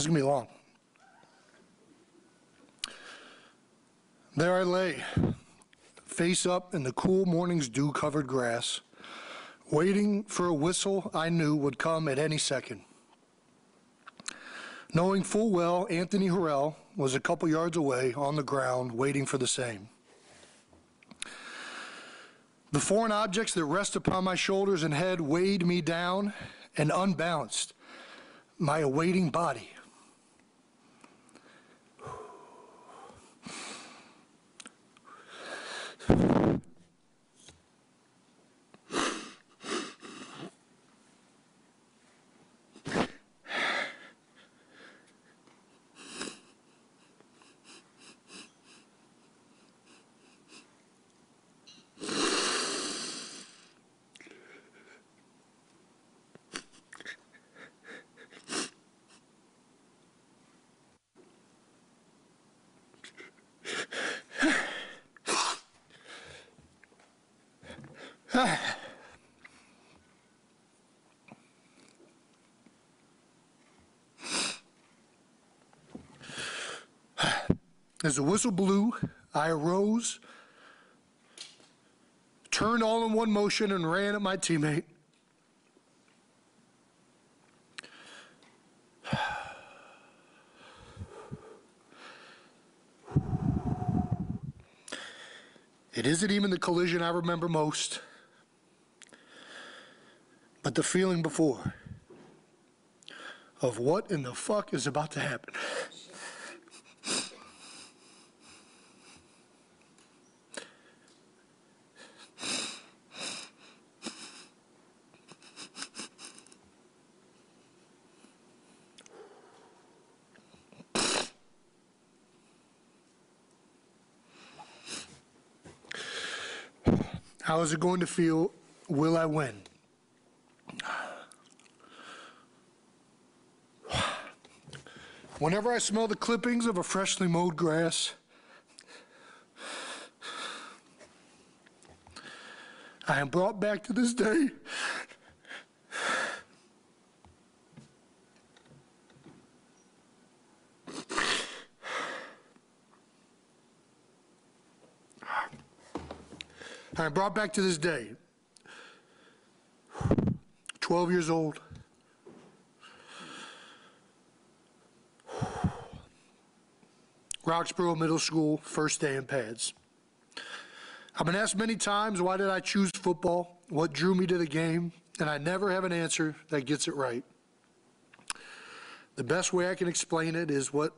This is going to be long. There I lay, face up in the cool morning's dew covered grass, waiting for a whistle I knew would come at any second. Knowing full well Anthony Harrell was a couple yards away on the ground waiting for the same. The foreign objects that rest upon my shoulders and head weighed me down and unbalanced my awaiting body. As the whistle blew, I arose, turned all in one motion, and ran at my teammate. It isn't even the collision I remember most, but the feeling before of what in the fuck is about to happen. How is it going to feel? Will I win? Whenever I smell the clippings of a freshly mowed grass, I am brought back to this day. I am brought back to this day. 12 years old. Roxborough Middle School, first day in pads. I've been asked many times why did I choose football, what drew me to the game, and I never have an answer that gets it right. The best way I can explain it is what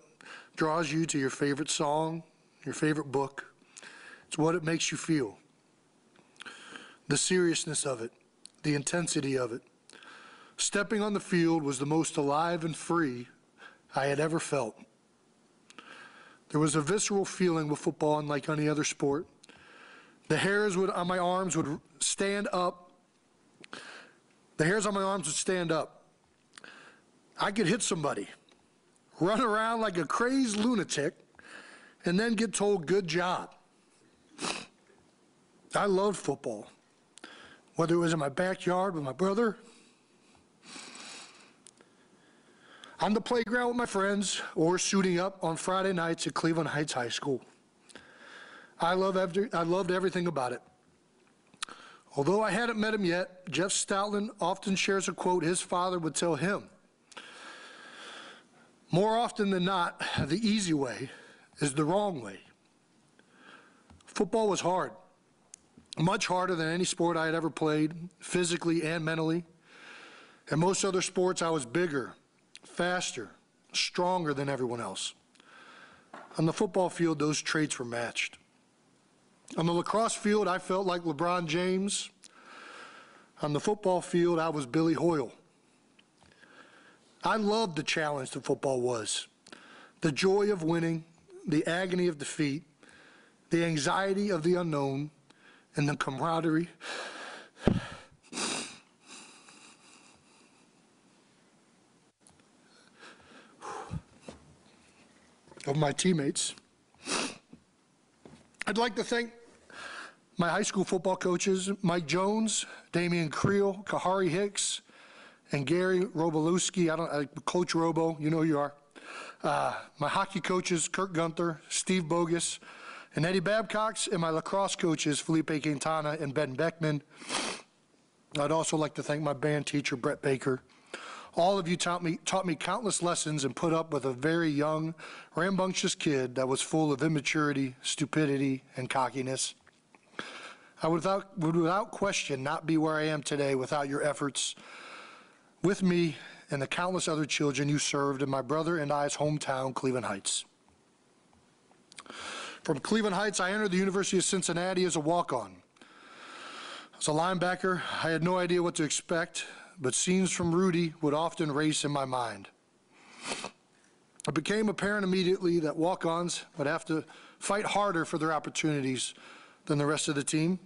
draws you to your favorite song, your favorite book. It's what it makes you feel. The seriousness of it, the intensity of it. Stepping on the field was the most alive and free I had ever felt. There was a visceral feeling with football unlike any other sport. The hairs would, on my arms would stand up. The hairs on my arms would stand up. I could hit somebody, run around like a crazed lunatic, and then get told, good job. I loved football, whether it was in my backyard with my brother on the playground with my friends or shooting up on Friday nights at Cleveland Heights High School. I, love every, I loved everything about it. Although I hadn't met him yet, Jeff Stoutland often shares a quote his father would tell him. More often than not, the easy way is the wrong way. Football was hard, much harder than any sport I had ever played, physically and mentally. In most other sports, I was bigger, faster, stronger than everyone else. On the football field, those traits were matched. On the lacrosse field, I felt like LeBron James. On the football field, I was Billy Hoyle. I loved the challenge that football was the joy of winning, the agony of defeat, the anxiety of the unknown, and the camaraderie of my teammates. I'd like to thank my high school football coaches, Mike Jones, Damian Creel, Kahari Hicks, and Gary Robolewski. I don't, uh, Coach Robo, you know who you are. uh, my hockey coaches, Kirk Gunther, Steve Bogus, and Eddie Babcox, and my lacrosse coaches, Felipe Quintana and Ben Beckman. I'd also like to thank my band teacher, Brett Baker. All of you taught me, taught me countless lessons and put up with a very young, rambunctious kid that was full of immaturity, stupidity, and cockiness. I would without, would without question not be where I am today without your efforts with me and the countless other children you served in my brother and I's hometown, Cleveland Heights. From Cleveland Heights, I entered the University of Cincinnati as a walk-on. As a linebacker, I had no idea what to expect, but scenes from Rudy would often race in my mind. It became apparent immediately that walk-ons would have to fight harder for their opportunities than the rest of the team.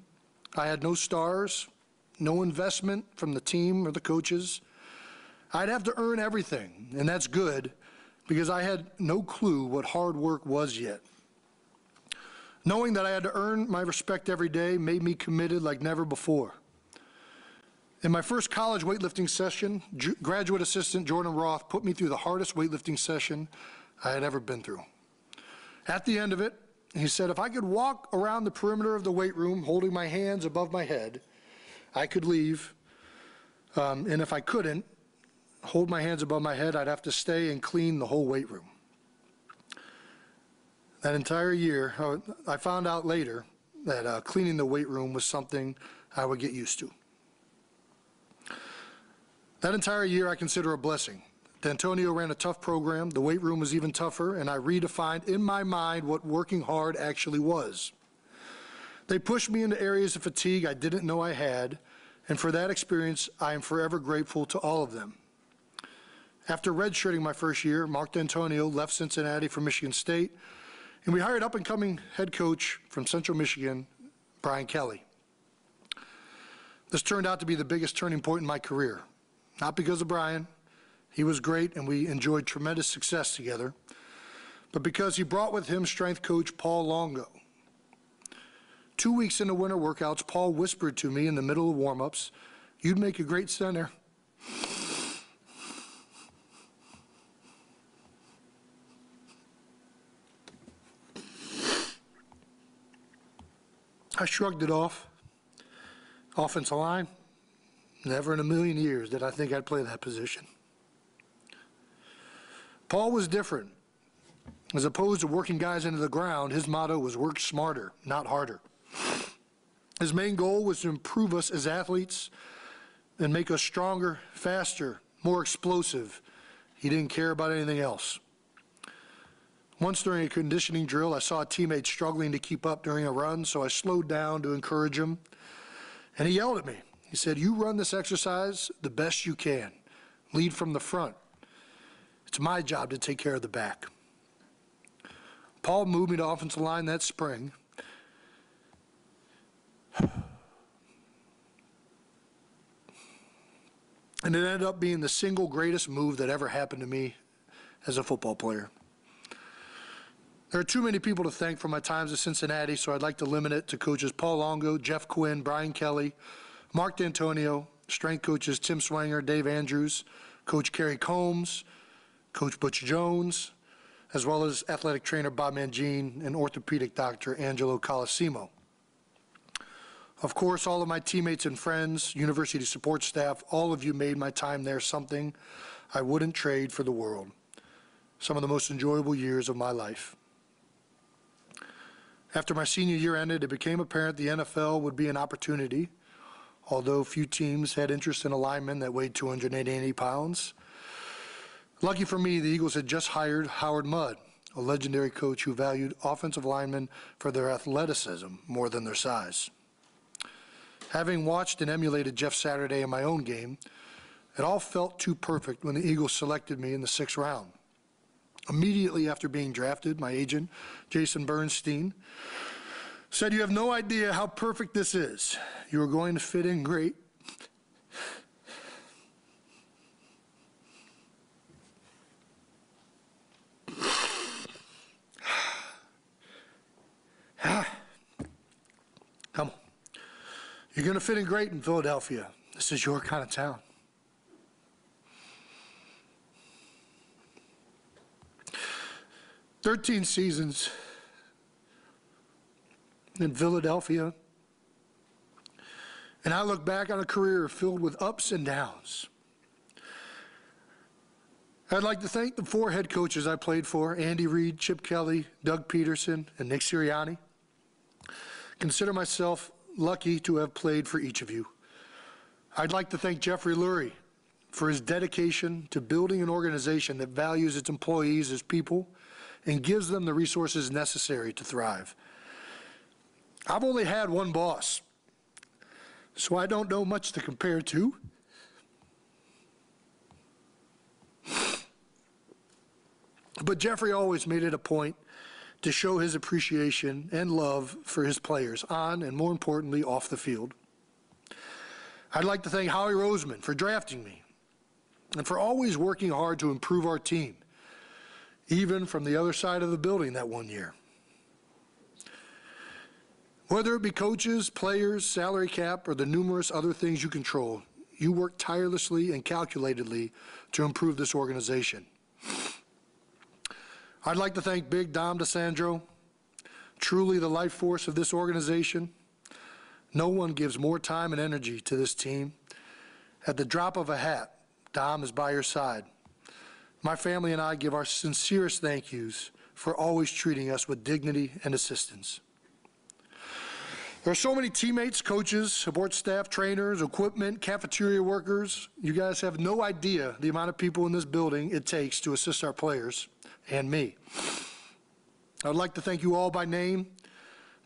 I had no stars, no investment from the team or the coaches. I'd have to earn everything, and that's good because I had no clue what hard work was yet. Knowing that I had to earn my respect every day made me committed like never before. In my first college weightlifting session, graduate assistant Jordan Roth put me through the hardest weightlifting session I had ever been through. At the end of it, he said if I could walk around the perimeter of the weight room holding my hands above my head, I could leave. Um, and if I couldn't, hold my hands above my head, I'd have to stay and clean the whole weight room. That entire year, I found out later that uh, cleaning the weight room was something I would get used to. That entire year I consider a blessing. Dantonio ran a tough program, the weight room was even tougher, and I redefined in my mind what working hard actually was. They pushed me into areas of fatigue I didn't know I had, and for that experience, I am forever grateful to all of them. After redshirting my first year, Mark Dantonio left Cincinnati for Michigan State, and we hired up-and-coming head coach from Central Michigan, Brian Kelly. This turned out to be the biggest turning point in my career. Not because of Brian, he was great and we enjoyed tremendous success together, but because he brought with him strength coach Paul Longo. Two weeks into winter workouts, Paul whispered to me in the middle of warm-ups, you'd make a great center. I shrugged it off. Offensive line, never in a million years did I think I'd play that position. Paul was different. As opposed to working guys into the ground, his motto was work smarter, not harder. His main goal was to improve us as athletes and make us stronger, faster, more explosive. He didn't care about anything else. Once during a conditioning drill, I saw a teammate struggling to keep up during a run, so I slowed down to encourage him. And he yelled at me. He said, You run this exercise the best you can. Lead from the front. It's my job to take care of the back. Paul moved me to offensive line that spring. And it ended up being the single greatest move that ever happened to me as a football player. There are too many people to thank for my times at Cincinnati, so I'd like to limit it to coaches Paul Longo, Jeff Quinn, Brian Kelly, Mark Dantonio, strength coaches Tim Swanger, Dave Andrews, Coach Kerry Combs, Coach Butch Jones, as well as athletic trainer Bob Mangine and orthopedic doctor Angelo Colosimo. Of course, all of my teammates and friends, university support staff, all of you made my time there something I wouldn't trade for the world. Some of the most enjoyable years of my life. After my senior year ended, it became apparent the NFL would be an opportunity, although few teams had interest in a lineman that weighed 280 pounds. Lucky for me, the Eagles had just hired Howard Mudd, a legendary coach who valued offensive linemen for their athleticism more than their size. Having watched and emulated Jeff Saturday in my own game, it all felt too perfect when the Eagles selected me in the sixth round. Immediately after being drafted, my agent, Jason Bernstein, said, You have no idea how perfect this is. You are going to fit in great. Come on. You're going to fit in great in Philadelphia. This is your kind of town. 13 seasons in Philadelphia. And I look back on a career filled with ups and downs. I'd like to thank the four head coaches I played for Andy Reid, Chip Kelly, Doug Pederson, and Nick Sirianni. Consider myself lucky to have played for each of you. I'd like to thank Jeffrey Lurie for his dedication to building an organization that values its employees as people and gives them the resources necessary to thrive. I've only had one boss, so I don't know much to compare to. But Jeffrey always made it a point to show his appreciation and love for his players on and more importantly off the field. I'd like to thank Howie Roseman for drafting me and for always working hard to improve our team, even from the other side of the building that one year. Whether it be coaches, players, salary cap, or the numerous other things you control, you work tirelessly and calculatedly to improve this organization. I'd like to thank Big Dom DeSandro, truly the life force of this organization. No one gives more time and energy to this team. At the drop of a hat, Dom is by your side. My family and I give our sincerest thank yous for always treating us with dignity and assistance. There are so many teammates, coaches, support staff, trainers, equipment, cafeteria workers. You guys have no idea the amount of people in this building it takes to assist our players and me. I'd like to thank you all by name,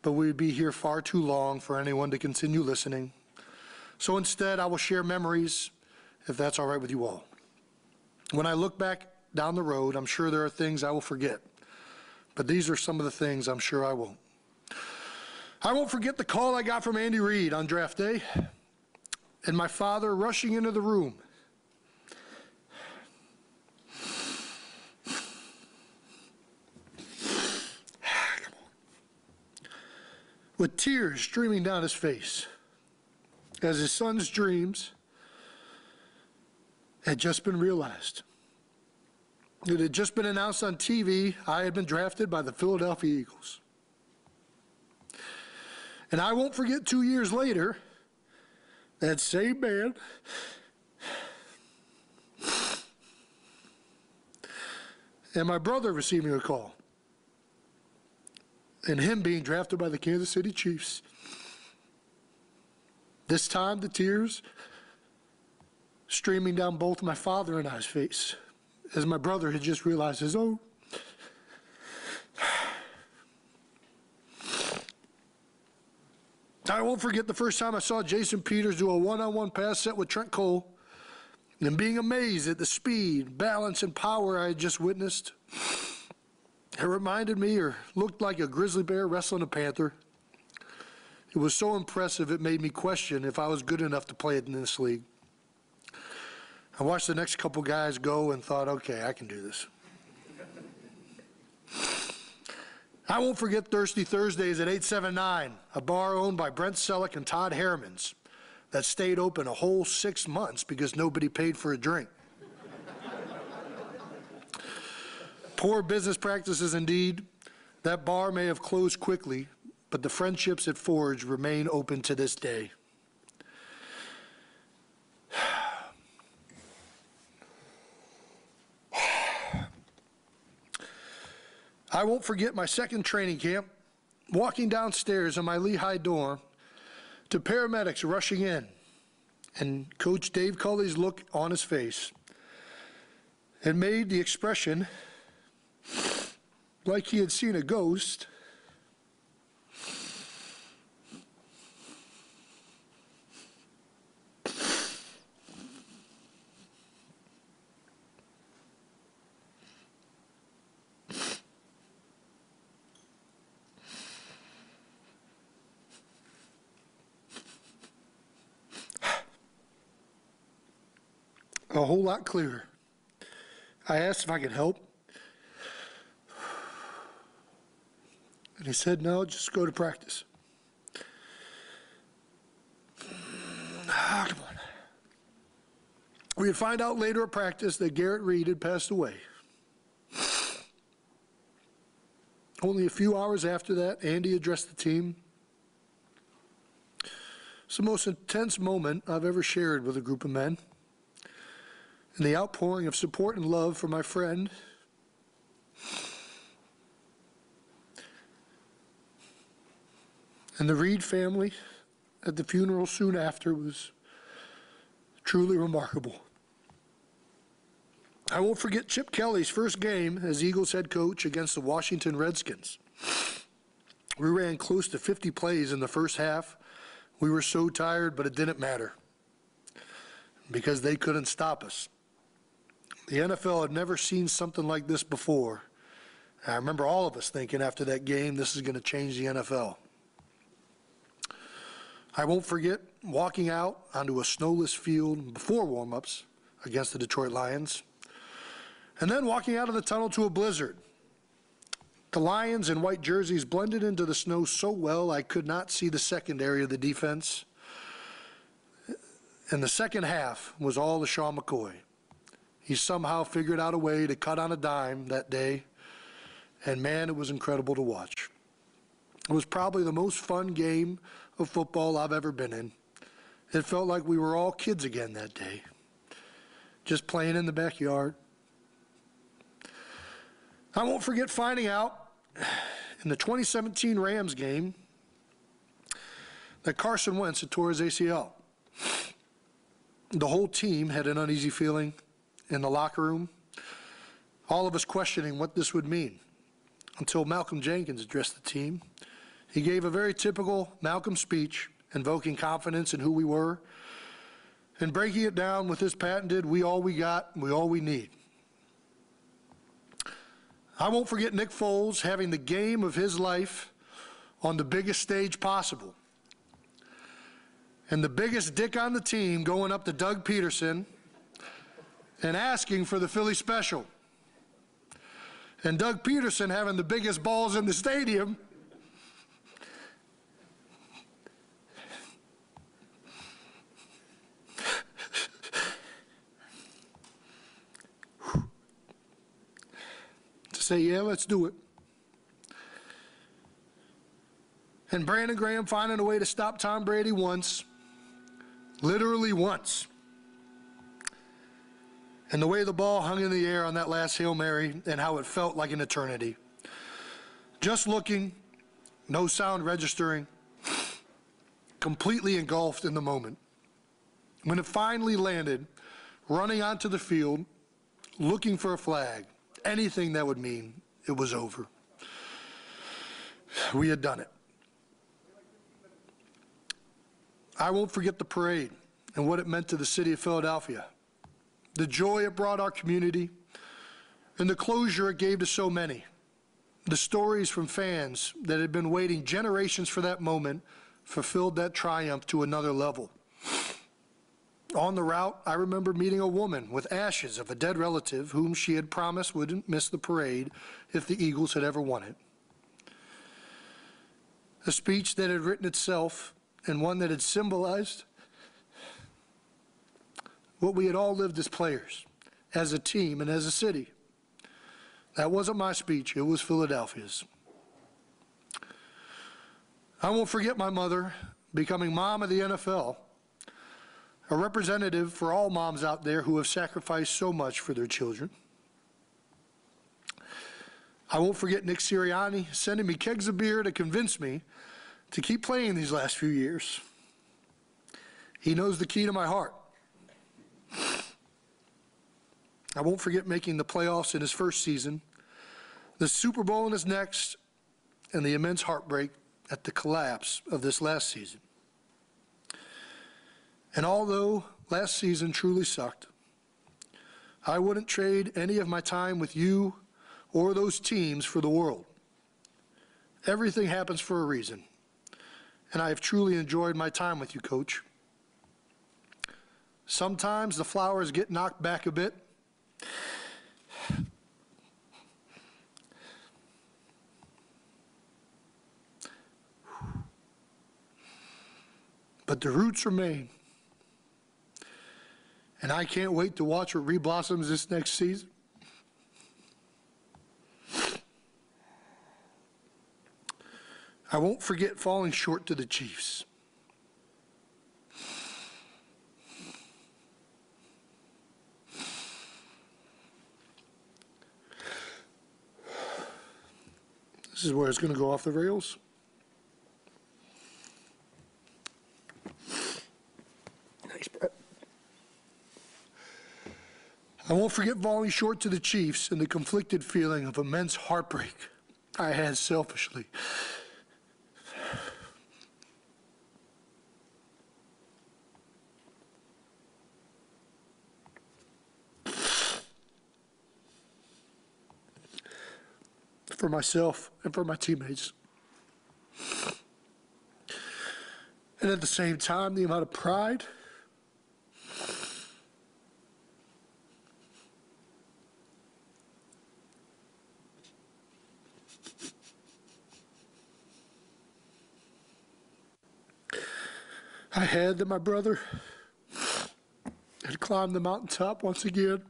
but we'd be here far too long for anyone to continue listening. So instead, I will share memories, if that's all right with you all. When I look back down the road, I'm sure there are things I will forget, but these are some of the things I'm sure I won't. I won't forget the call I got from Andy Reid on draft day and my father rushing into the room with tears streaming down his face as his son's dreams had just been realized. It had just been announced on TV I had been drafted by the Philadelphia Eagles. And I won't forget two years later, that same man and my brother receiving a call and him being drafted by the Kansas City Chiefs. This time, the tears streaming down both my father and I's face as my brother had just realized his own. I won't forget the first time I saw Jason Peters do a one on one pass set with Trent Cole and being amazed at the speed, balance, and power I had just witnessed. It reminded me or looked like a grizzly bear wrestling a panther. It was so impressive it made me question if I was good enough to play it in this league. I watched the next couple guys go and thought, okay, I can do this. I won't forget Thirsty Thursdays at 879, a bar owned by Brent Celek and Todd Herremans that stayed open a whole six months because nobody paid for a drink. Poor business practices indeed. That bar may have closed quickly, but the friendships it forged remain open to this day. I won't forget my second training camp, walking downstairs in my Lehigh dorm to paramedics rushing in and Coach Dave Culley's look on his face. It made the expression like he had seen a ghost. a whole lot clearer. I asked if I could help. And he said, No, just go to practice. Ah, come on. We would find out later at practice that Garrett Reid had passed away. Only a few hours after that, Andy addressed the team. It's the most intense moment I've ever shared with a group of men. And the outpouring of support and love for my friend and the Reid family at the funeral soon after was truly remarkable. I won't forget Chip Kelly's first game as Eagles head coach against the Washington Redskins. We ran close to 50 plays in the first half. We were so tired, but it didn't matter because they couldn't stop us. The NFL had never seen something like this before. I remember all of us thinking after that game, this is going to change the NFL. I won't forget walking out onto a snowless field before warmups against the Detroit Lions, and then walking out of the tunnel to a blizzard. The Lions in white jerseys blended into the snow so well I could not see the secondary of the defense. And the second half was all LeSean McCoy. He somehow figured out a way to cut on a dime that day, and man, it was incredible to watch. It was probably the most fun game of football I've ever been in. It felt like we were all kids again that day, just playing in the backyard. I won't forget finding out in the 2017 Rams game that Carson Wentz had tore his ACL. The whole team had an uneasy feeling in the locker room, all of us questioning what this would mean until Malcolm Jenkins addressed the team. He gave a very typical Malcolm speech, invoking confidence in who we were and breaking it down with his patented, we all we got, we all we need. I won't forget Nick Foles having the game of his life on the biggest stage possible. And the biggest dick on the team going up to Doug Pederson and asking for the Philly special. And Doug Pederson having the biggest balls in the stadium to say, yeah, let's do it. And Brandon Graham finding a way to stop Tom Brady once, literally once. And the way the ball hung in the air on that last Hail Mary and how it felt like an eternity. Just looking, no sound registering, completely engulfed in the moment. When it finally landed, running onto the field, looking for a flag, anything that would mean it was over. We had done it. I won't forget the parade and what it meant to the city of Philadelphia, the joy it brought our community, and the closure it gave to so many. The stories from fans that had been waiting generations for that moment fulfilled that triumph to another level. On the route, I remember meeting a woman with ashes of a dead relative whom she had promised wouldn't miss the parade if the Eagles had ever won it. A speech that had written itself and one that had symbolized what we had all lived as players, as a team, and as a city. That wasn't my speech, it was Philadelphia's. I won't forget my mother becoming mom of the NFL a representative for all moms out there who have sacrificed so much for their children. I won't forget Nick Sirianni sending me kegs of beer to convince me to keep playing these last few years. He knows the key to my heart. I won't forget making the playoffs in his first season, the Super Bowl in his next, and the immense heartbreak at the collapse of this last season. And although last season truly sucked, I wouldn't trade any of my time with you or those teams for the world. Everything happens for a reason, and I have truly enjoyed my time with you, Coach. Sometimes the flowers get knocked back a bit. But the roots remain. And I can't wait to watch what reblossoms this next season. I won't forget falling short to the Chiefs. This is where it's going to go off the rails. Nice, Brett. I won't forget falling short to the Chiefs and the conflicted feeling of immense heartbreak I had selfishly. For myself and for my teammates. And at the same time, the amount of pride I had that my brother had climbed the mountaintop once again.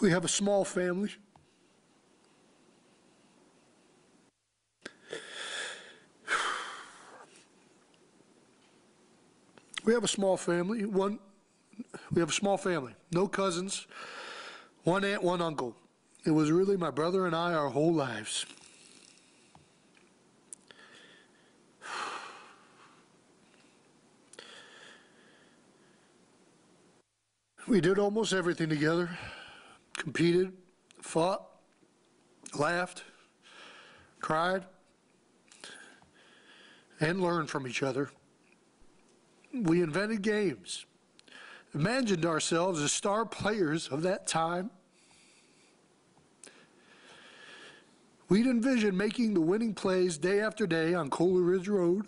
We have a small family. We have a small family. One, we have a small family. No cousins. One aunt, one uncle. It was really my brother and I our whole lives. We did almost everything together competed, fought, laughed, cried, and learned from each other. We invented games, imagined ourselves as star players of that time. We'd envision making the winning plays day after day on Kohler Ridge Road.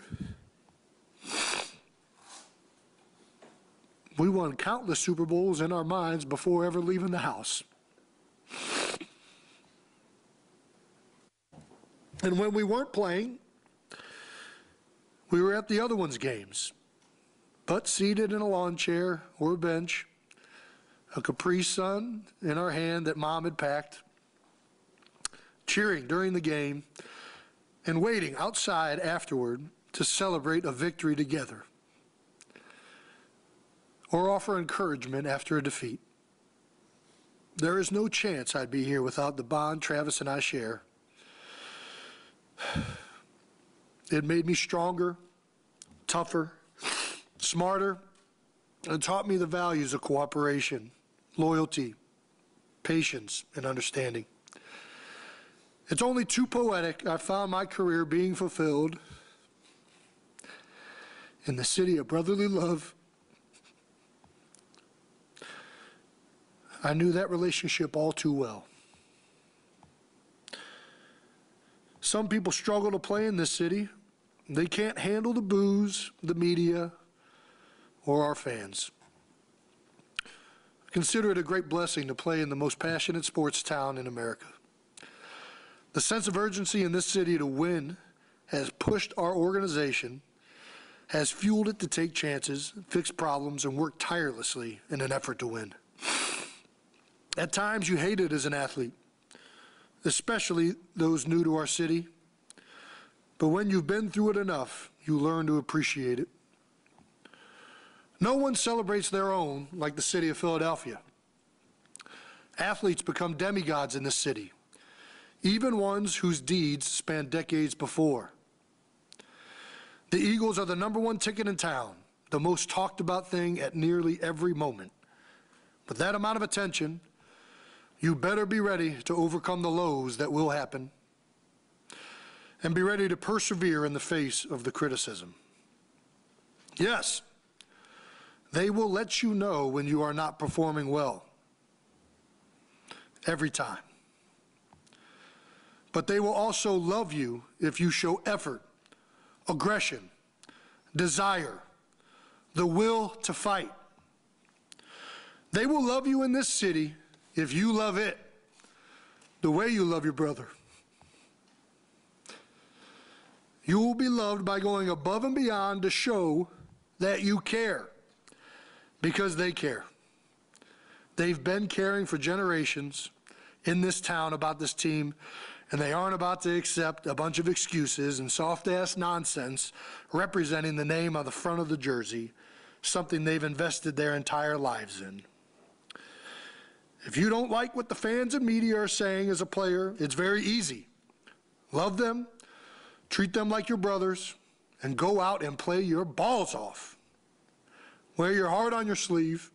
We won countless Super Bowls in our minds before ever leaving the house. And when we weren't playing, we were at the other one's games, but seated in a lawn chair or a bench, a Capri Sun in our hand that mom had packed, cheering during the game, and waiting outside afterward to celebrate a victory together or offer encouragement after a defeat. There is no chance I'd be here without the bond Travis and I share. It made me stronger, tougher, smarter, and taught me the values of cooperation, loyalty, patience, and understanding. It's only too poetic I found my career being fulfilled in the city of brotherly love I knew that relationship all too well. Some people struggle to play in this city. They can't handle the boos, the media, or our fans. Consider it a great blessing to play in the most passionate sports town in America. The sense of urgency in this city to win has pushed our organization, has fueled it to take chances, fix problems, and work tirelessly in an effort to win. At times, you hate it as an athlete, especially those new to our city. But when you've been through it enough, you learn to appreciate it. No one celebrates their own like the city of Philadelphia. Athletes become demigods in this city, even ones whose deeds span decades before. The Eagles are the number one ticket in town, the most talked about thing at nearly every moment. With that amount of attention, you better be ready to overcome the lows that will happen and be ready to persevere in the face of the criticism. Yes, they will let you know when you are not performing well. Every time. But they will also love you if you show effort, aggression, desire, the will to fight. They will love you in this city if you love it the way you love your brother. You will be loved by going above and beyond to show that you care because they care. They've been caring for generations. in this town about this team, and they aren't about to accept a bunch of excuses and soft ass nonsense representing the name on the front of the jersey, something they've invested their entire lives in. If you don't like what the fans and media are saying as a player, it's very easy. Love them, treat them like your brothers, and go out and play your balls off. Wear your heart on your sleeve,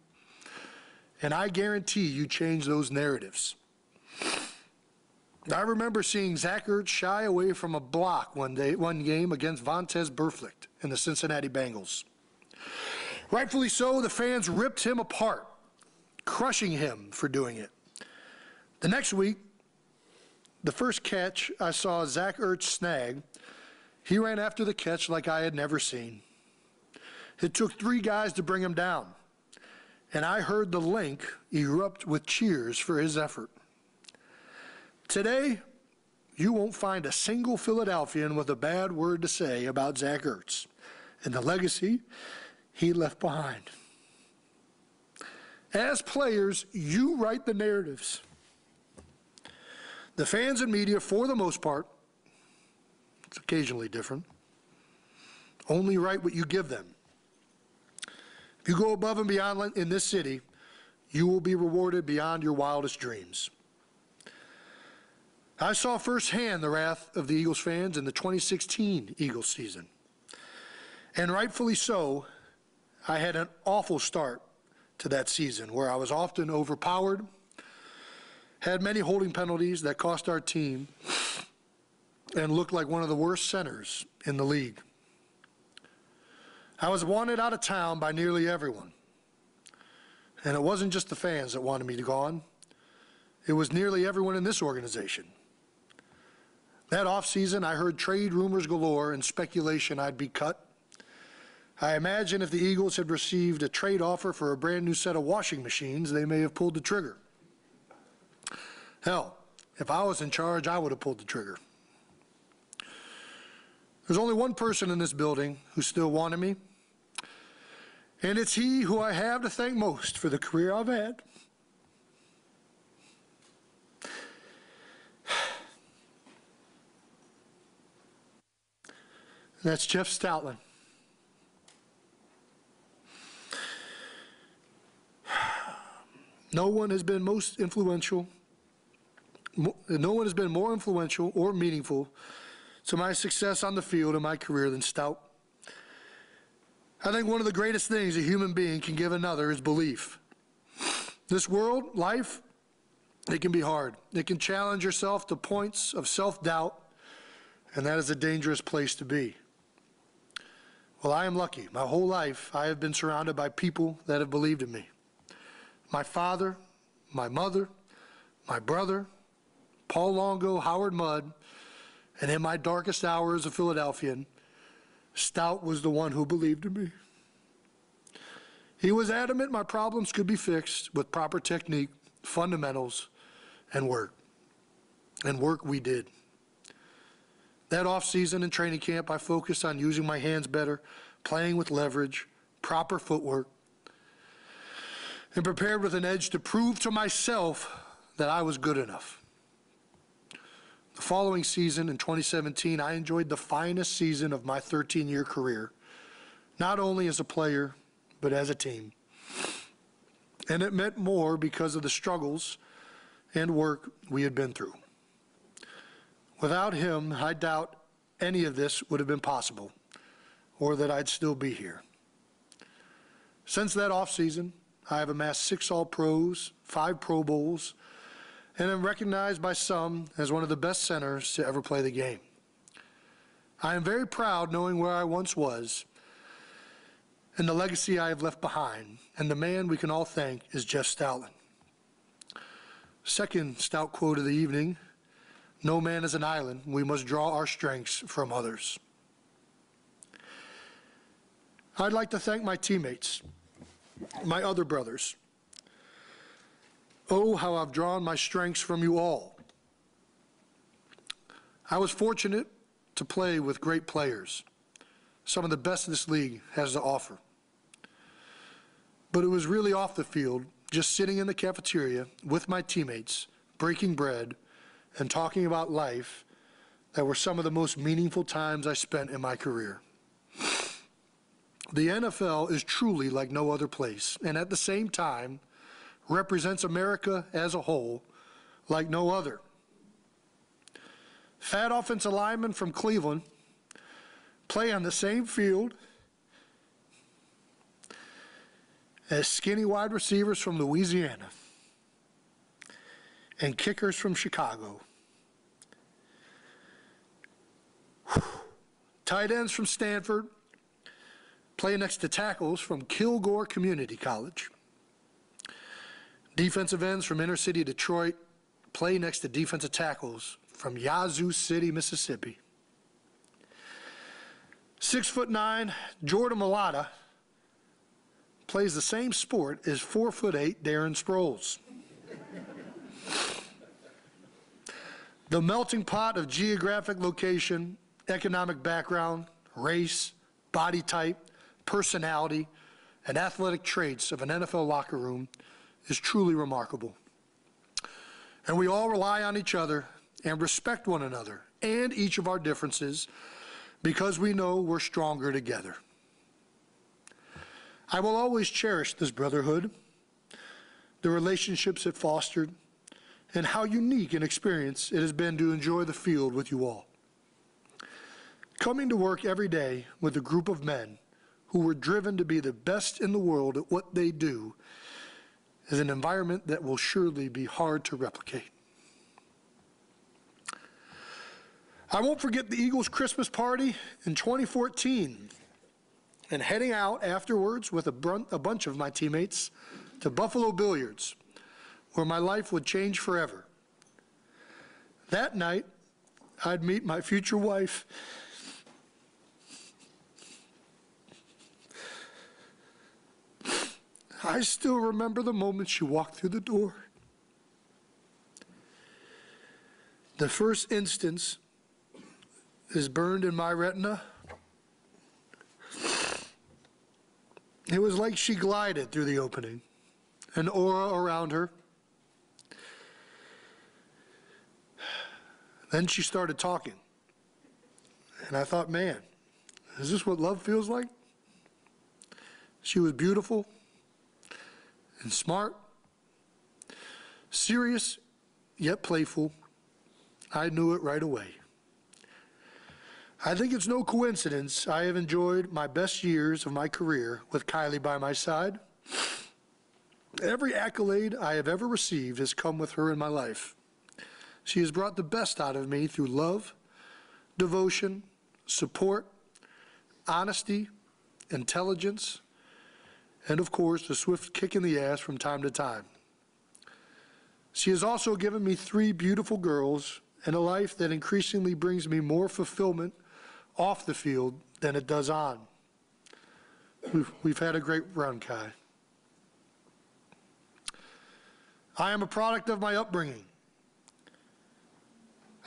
and I guarantee you change those narratives. I remember seeing Zach Ertz shy away from a block one day, one game against Vontaze Burfict in the Cincinnati Bengals. Rightfully so, the fans ripped him apart, crushing him for doing it. The next week, the first catch I saw Zach Ertz snag, he ran after the catch like I had never seen. It took three guys to bring him down, and I heard the Linc erupt with cheers for his effort. Today, you won't find a single Philadelphian with a bad word to say about Zach Ertz and the legacy he left behind. As players, you write the narratives. The fans and media, for the most part, it's occasionally different, only write what you give them. If you go above and beyond in this city, you will be rewarded beyond your wildest dreams. I saw firsthand the wrath of the Eagles fans in the 2016 Eagles season. And rightfully so, I had an awful start to that season where I was often overpowered, had many holding penalties that cost our team, and looked like one of the worst centers in the league. I was wanted out of town by nearly everyone. And it wasn't just the fans that wanted me to gone. It was nearly everyone in this organization. That offseason, I heard trade rumors galore and speculation I'd be cut. I imagine if the Eagles had received a trade offer for a brand new set of washing machines, they may have pulled the trigger. Hell, if I was in charge, I would have pulled the trigger. There's only one person in this building who still wanted me, and it's he who I have to thank most for the career I've had. That's Jeff Stoutland. No one has been most influential, no one has been more influential or meaningful to my success on the field in my career than Stout. I think one of the greatest things a human being can give another is belief. This world, life, it can be hard. It can challenge yourself to points of self doubt, and that is a dangerous place to be. Well, I am lucky. My whole life, I have been surrounded by people that have believed in me. My father, my mother, my brother, Paul Longo, Howard Mudd, and in my darkest hour as a Philadelphian, Stout was the one who believed in me. He was adamant my problems could be fixed with proper technique, fundamentals, and work. And work we did. That off-season and training camp, I focused on using my hands better, playing with leverage, proper footwork, and prepared with an edge to prove to myself that I was good enough. The following season in 2017, I enjoyed the finest season of my 13-year career, not only as a player, but as a team. And it meant more because of the struggles and work we had been through. Without him, I doubt any of this would have been possible or that I'd still be here. Since that offseason, I have amassed six All Pros, five Pro Bowls, and am recognized by some as one of the best centers to ever play the game. I am very proud knowing where I once was and the legacy I have left behind, and the man we can all thank is Jeff Stoutland. Second stout quote of the evening no man is an island. We must draw our strengths from others. I'd like to thank my teammates, my other brothers. Oh, how I've drawn my strengths from you all. I was fortunate to play with great players, some of the best this league has to offer. But it was really off the field, just sitting in the cafeteria with my teammates, breaking bread, and talking about life that were some of the most meaningful times I spent in my career. The NFL is truly like no other place, and at the same time, represents America as a whole like no other. Fat offensive linemen from Cleveland play on the same field as skinny wide receivers from Louisiana and kickers from Chicago. Tight ends from Stanford play next to tackles from Kilgore Community College. Defensive ends from inner city Detroit play next to defensive tackles from Yazoo City, Mississippi. Six foot nine, Jordan Mailata plays the same sport as four foot eight Darren Sproles. the melting pot of geographic location, economic background, race, body type, personality, and athletic traits of an NFL locker room is truly remarkable. And we all rely on each other and respect one another and each of our differences because we know we're stronger together. I will always cherish this brotherhood, the relationships it fostered, and how unique an experience it has been to enjoy the field with you all. Coming to work every day with a group of men who were driven to be the best in the world at what they do is an environment that will surely be hard to replicate. I won't forget the Eagles' Christmas party in 2014 and heading out afterwards with a, a bunch of my teammates to Buffalo Billiards, where my life would change forever. That night, I'd meet my future wife. I still remember the moment she walked through the door. The first instance is burned in my retina. It was like she glided through the opening, an aura around her. Then she started talking. And I thought, man, is this what love feels like? She was beautiful and smart, serious yet playful. I knew it right away. I think it's no coincidence I have enjoyed my best years of my career with Kylie by my side. Every accolade I have ever received has come with her in my life. She has brought the best out of me through love, devotion, support, honesty, intelligence, and of course, a swift kick in the ass from time to time. She has also given me three beautiful girls and a life that increasingly brings me more fulfillment off the field than it does on. We've, we've had a great run, Kai. I am a product of my upbringing.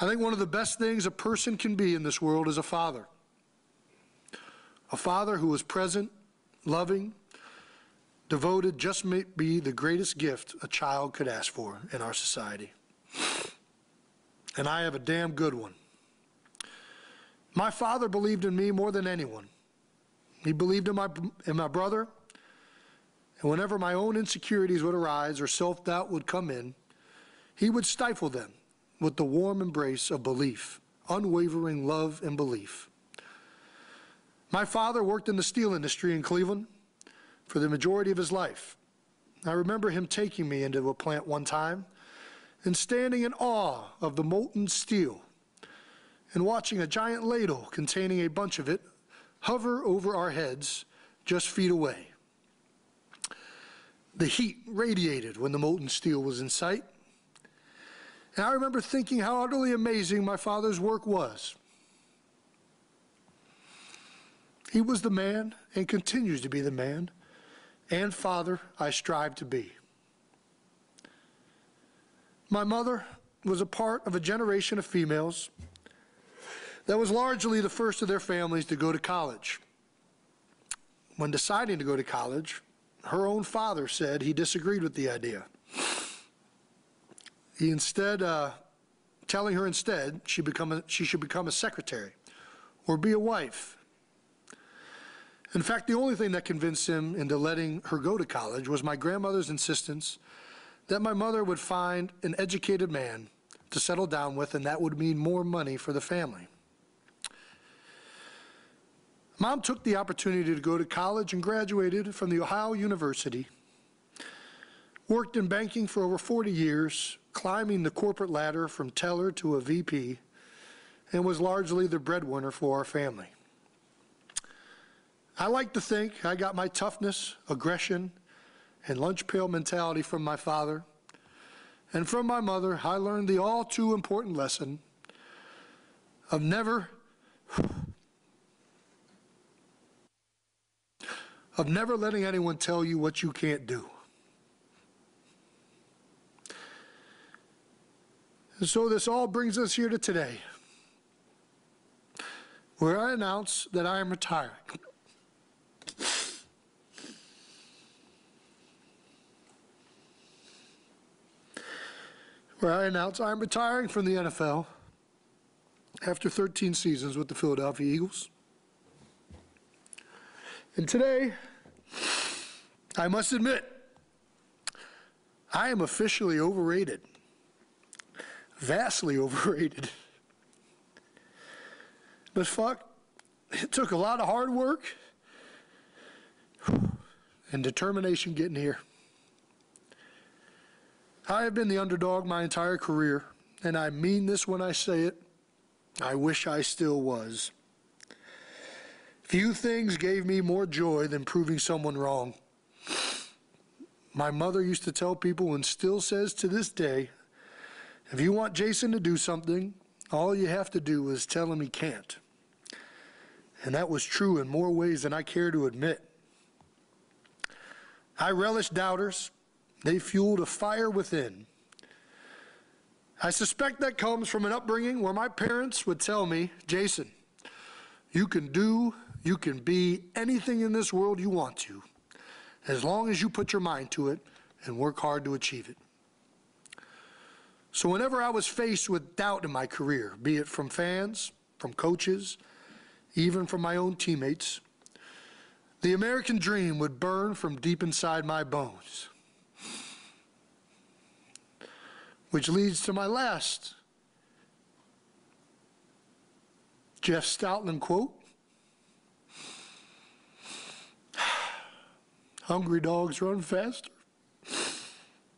I think one of the best things a person can be in this world is a father. A father who is present, loving, devoted just may be the greatest gift a child could ask for in our society. And I have a damn good one. My father believed in me more than anyone. He believed in my, in my brother. And whenever my own insecurities would arise or self doubt would come in, he would stifle them with the warm embrace of belief, unwavering love and belief. My father worked in the steel industry in Cleveland for the majority of his life. I remember him taking me into a plant one time and standing in awe of the molten steel and watching a giant ladle containing a bunch of it hover over our heads just feet away. The heat radiated when the molten steel was in sight. And I remember thinking how utterly amazing my father's work was. He was the man and continues to be the man and father I strive to be. My mother was a part of a generation of females that was largely the first of their families to go to college. When deciding to go to college, her own father said he disagreed with the idea. he instead, uh, telling her instead she become a, she should become a secretary or be a wife. In fact, the only thing that convinced him into letting her go to college was my grandmother's insistence that my mother would find an educated man to settle down with, and that would mean more money for the family. Mom took the opportunity to go to college and graduated from the Ohio University. Worked in banking for over 40 years, climbing the corporate ladder from teller to a VP, and was largely the breadwinner for our family. I like to think I got my toughness, aggression, and lunch pail mentality from my father. And from my mother, I learned the all too important lesson of never of never letting anyone tell you what you can't do. And so this all brings us here to today, where I announce that I am retiring. Where I announce I'm retiring from the NFL after 13 seasons with the Philadelphia Eagles. And today, I must admit, I am officially overrated, vastly overrated. But fuck, it took a lot of hard work and determination getting here. I have been the underdog my entire career, and I mean this when I say it. I wish I still was. Few things gave me more joy than proving someone wrong. My mother used to tell people, and still says to this day, if you want Jason to do something, all you have to do is tell him he can't. And that was true in more ways than I care to admit. I relish doubters. They fueled a fire within. I suspect that comes from an upbringing where my parents would tell me, Jason, you can do, you can be anything in this world you want to, as long as you put your mind to it and work hard to achieve it. So, whenever I was faced with doubt in my career, be it from fans, from coaches, even from my own teammates, the American dream would burn from deep inside my bones. Which leads to my last Jeff Stoutland quote Hungry dogs run faster.